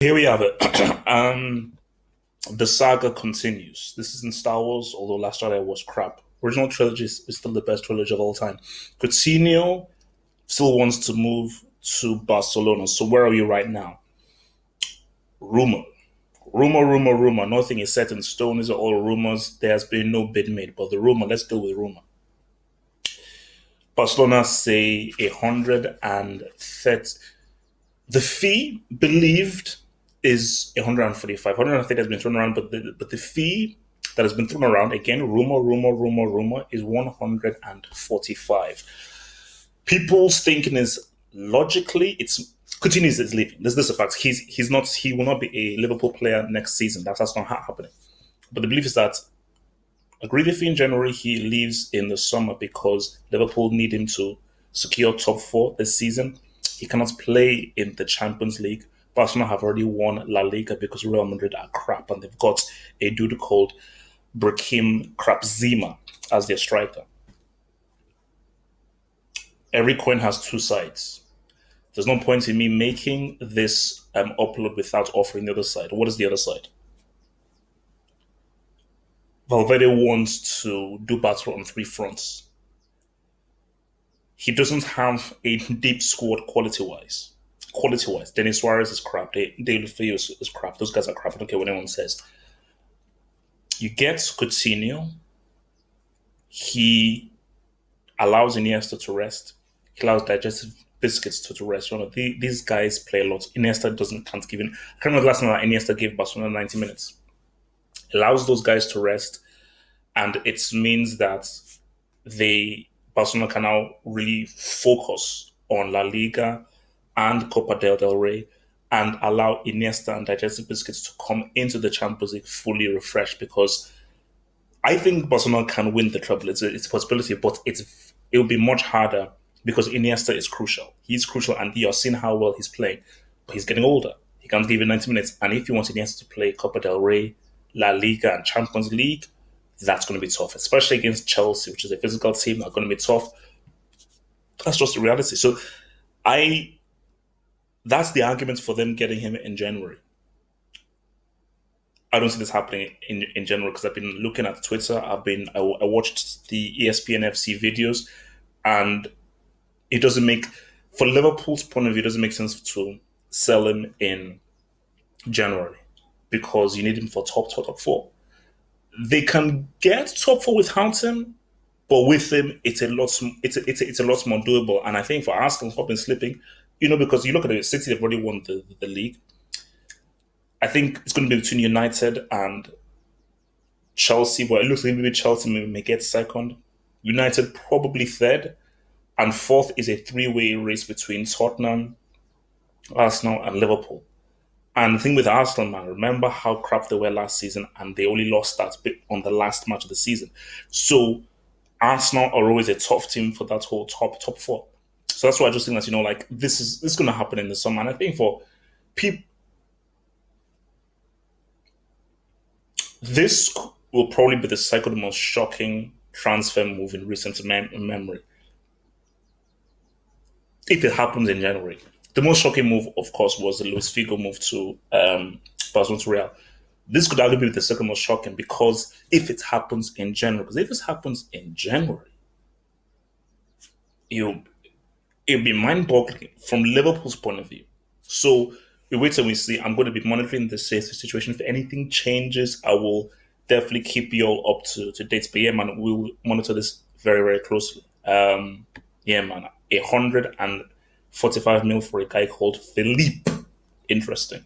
Here we have it. um, the saga continues. This is in Star Wars, although Last Jedi was crap. Original trilogy is still the best trilogy of all time. Coutinho still wants to move to Barcelona. So where are you right now? Rumor. Rumor, rumor, rumor. Nothing is set in stone. These are all rumors. There has been no bid made. But the rumor, let's go with rumor. Barcelona say a hundred and thirty. The fee believed is 145. 130 has been thrown around, but the, but the fee that has been thrown around again, rumor, rumor, rumor, rumor, is 145. People's thinking is logically it's Coutinho is leaving. This, this is a fact. He's he's not he will not be a Liverpool player next season. That's that's not happening. But the belief is that agreed with in January, he leaves in the summer because Liverpool need him to secure top four this season. He cannot play in the Champions League. Barcelona have already won La Liga because Real Madrid are crap and they've got a dude called Brahim Krapzima as their striker. Every coin has two sides. There's no point in me making this um, upload without offering the other side. What is the other side? Valverde wants to do battle on three fronts. He doesn't have a deep squad quality wise. Quality wise, Denis Suarez is crap. David Feo is, is crap. Those guys are crap. I don't care what anyone says. You get Coutinho. He allows Iniesta to rest. He allows digestive biscuits to, to rest. You know, the, these guys play a lot. Iniesta doesn't can't give in. I can't remember the last time that Iniesta gave Barcelona 90 minutes allows those guys to rest, and it means that they Barcelona can now really focus on La Liga and Copa del, Rey and allow Iniesta and Digestive Biscuits to come into the Champions League fully refreshed because I think Barcelona can win the treble. It's a, it's a possibility, but it's it will be much harder because Iniesta is crucial. He's crucial, and you're seeing how well he's playing. But he's getting older. He can't give you 90 minutes. And if you want Iniesta to play Copa del Rey, La Liga and Champions League, that's going to be tough, especially against Chelsea, which is a physical team. That's going to be tough. That's just the reality. So, I that's the argument for them getting him in January. I don't see this happening in in general because I've been looking at Twitter. I've been I, I watched the ESPN FC videos, and it doesn't make for Liverpool's point of view, it doesn't make sense to sell him in January because you need him for top, top, top four. They can get top four without him, but with him, it's a lot. It's a, it's a, it's a lot more doable. And I think for Arsenal, have been slipping, you know, because you look at it, City they've already won the, the league. I think it's going to be between United and Chelsea, but it looks like maybe Chelsea may, may get second. United probably third, and fourth is a three-way race between Tottenham, Arsenal, and Liverpool. And the thing with Arsenal, man, remember how crap they were last season, and they only lost that bit on the last match of the season. So Arsenal are always a tough team for that whole top top four. So that's why I just think that you know, like this is this is going to happen in the summer, and I think for people, this will probably be the second most shocking transfer move in recent mem- memory. If it happens in January, the most shocking move, of course, was the Luis Figo move to um, Barcelona to Real. This could arguably be the second most shocking because if it happens in January, because if it happens in January, it'll, it'll be mind-boggling from Liverpool's point of view. So we wait and we see. I'm going to be monitoring the safety situation. If anything changes, I will definitely keep you all up to, to date. But yeah, man, we'll monitor this very, very closely. Um, yeah, man, a hundred and 45 mil for a guy called Philippe. Interesting.